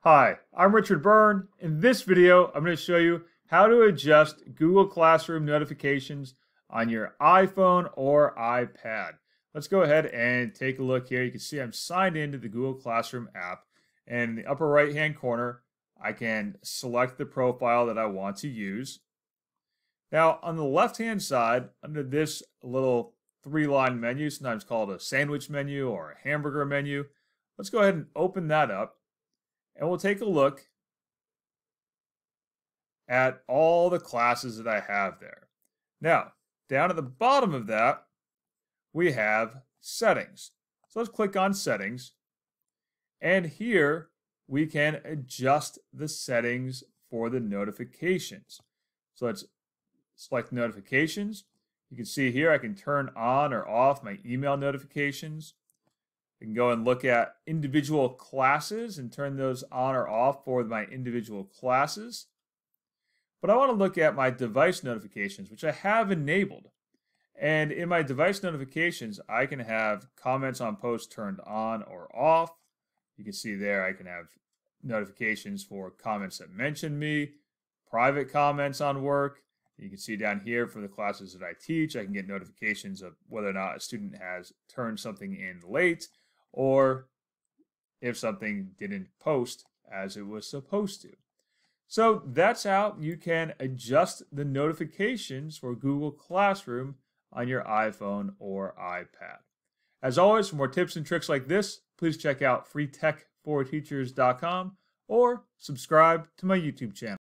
Hi, I'm Richard Byrne. In this video, I'm going to show you how to adjust Google Classroom notifications on your iPhone or iPad. Let's go ahead and take a look here. You can see I'm signed into the Google Classroom app and in the upper right hand corner, I can select the profile that I want to use. Now on the left hand side, under this little three line menu, sometimes called a sandwich menu or a hamburger menu, let's go ahead and open that up and we'll take a look at all the classes that I have there. Now, down at the bottom of that, we have settings. So let's click on settings. And here we can adjust the settings for the notifications. So let's select notifications. You can see here I can turn on or off my email notifications. Can go and look at individual classes and turn those on or off for my individual classes. But I want to look at my device notifications, which I have enabled. And in my device notifications, I can have comments on posts turned on or off. You can see there I can have notifications for comments that mention me, private comments on work. You can see down here for the classes that I teach, I can get notifications of whether or not a student has turned something in late or if something didn't post as it was supposed to. So that's how you can adjust the notifications for Google Classroom on your iPhone or iPad. As always, for more tips and tricks like this, please check out freetech4teachers.com or subscribe to my YouTube channel.